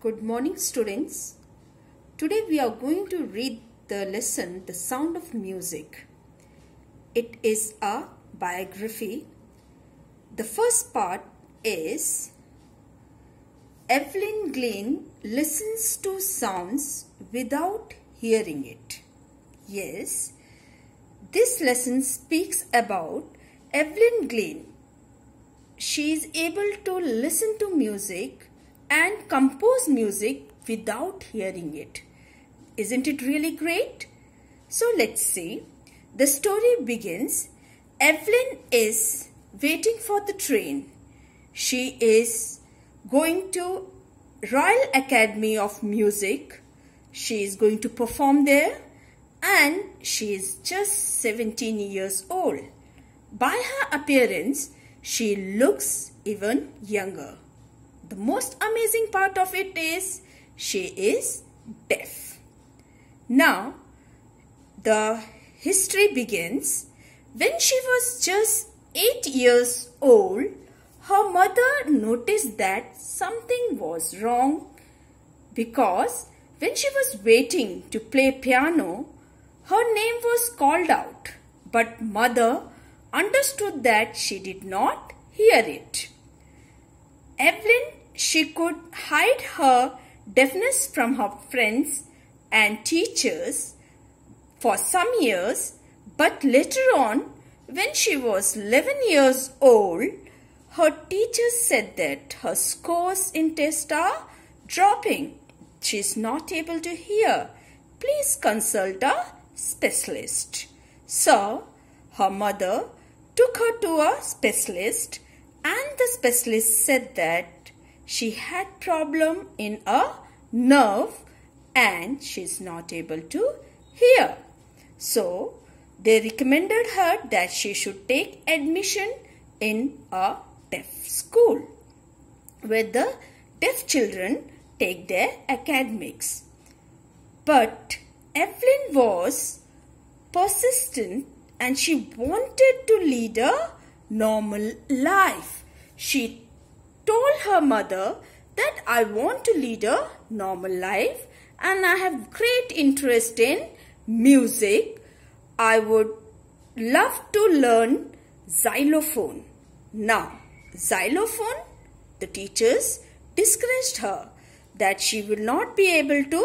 Good morning, students. Today we are going to read the lesson The Sound of Music. It is a biography. The first part is Evelyn Glenn listens to sounds without hearing it. Yes, this lesson speaks about Evelyn Glenn. She is able to listen to music and compose music without hearing it. Isn't it really great? So let's see. The story begins. Evelyn is waiting for the train. She is going to Royal Academy of Music. She is going to perform there and she is just 17 years old. By her appearance, she looks even younger. The most amazing part of it is she is deaf. Now, the history begins when she was just 8 years old. Her mother noticed that something was wrong because when she was waiting to play piano, her name was called out, but mother understood that she did not hear it. Evelyn she could hide her deafness from her friends and teachers for some years, but later on, when she was 11 years old, her teachers said that her scores in test are dropping. She is not able to hear. Please consult a specialist. So, her mother took her to a specialist and the specialist said that she had problem in a nerve and she's not able to hear. So they recommended her that she should take admission in a deaf school where the deaf children take their academics. But Evelyn was persistent and she wanted to lead a normal life. She told her mother that I want to lead a normal life and I have great interest in music. I would love to learn xylophone. Now, xylophone, the teachers discouraged her that she will not be able to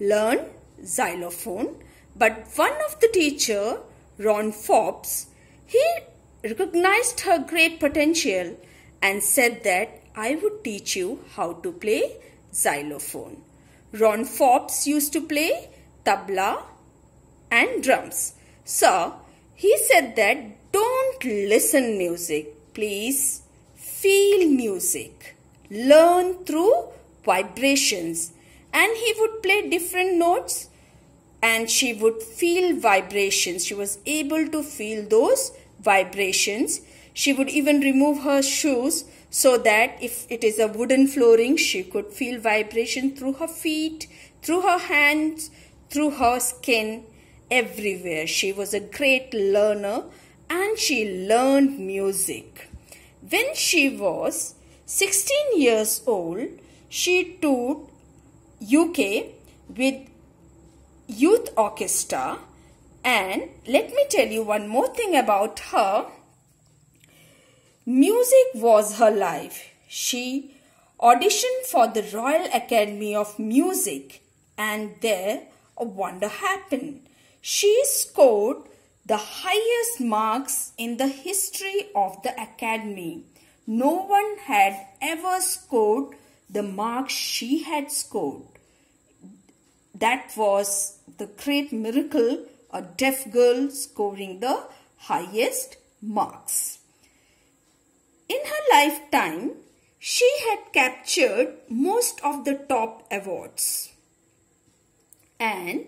learn xylophone. But one of the teacher, Ron Forbes, he recognized her great potential and said that I would teach you how to play xylophone. Ron Forbes used to play tabla and drums. So, he said that don't listen music, please feel music. Learn through vibrations. And he would play different notes and she would feel vibrations. She was able to feel those vibrations. She would even remove her shoes so that if it is a wooden flooring, she could feel vibration through her feet, through her hands, through her skin, everywhere. She was a great learner and she learned music. When she was 16 years old, she toured UK with youth orchestra and let me tell you one more thing about her Music was her life. She auditioned for the Royal Academy of Music and there a wonder happened. She scored the highest marks in the history of the Academy. No one had ever scored the marks she had scored. That was the great miracle, a deaf girl scoring the highest marks. In her lifetime, she had captured most of the top awards. And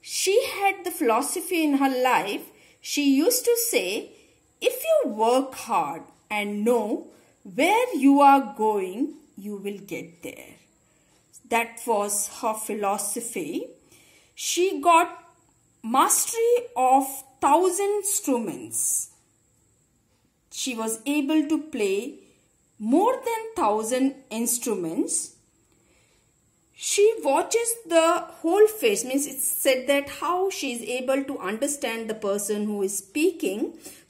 she had the philosophy in her life. She used to say, if you work hard and know where you are going, you will get there. That was her philosophy. She got mastery of thousand instruments she was able to play more than 1000 instruments. she watches the whole face means it's said that how she is able to understand the person who is speaking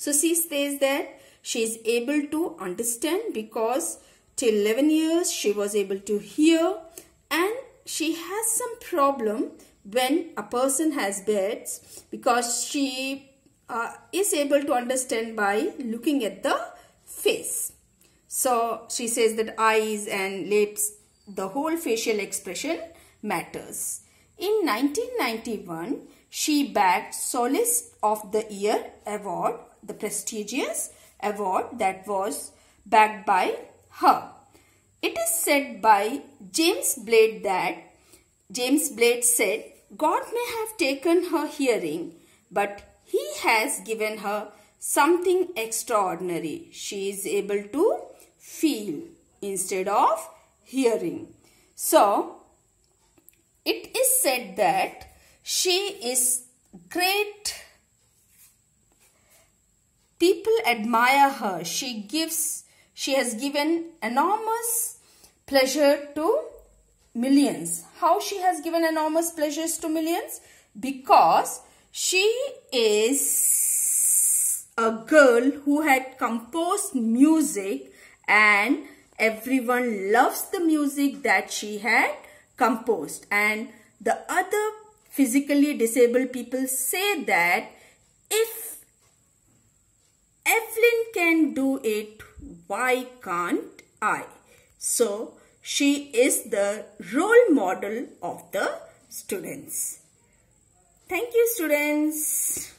so she says that she is able to understand because till 11 years she was able to hear and she has some problem when a person has beds because she uh, is able to understand by looking at the face. So she says that eyes and lips, the whole facial expression matters. In 1991, she bagged Soloist of the Year award, the prestigious award that was backed by her. It is said by James Blade that James Blade said, God may have taken her hearing, but has given her something extraordinary. She is able to feel instead of hearing. So, it is said that she is great. People admire her. She gives, she has given enormous pleasure to millions. How she has given enormous pleasures to millions? Because she is a girl who had composed music and everyone loves the music that she had composed and the other physically disabled people say that if Evelyn can do it, why can't I? So, she is the role model of the students. Thank you students.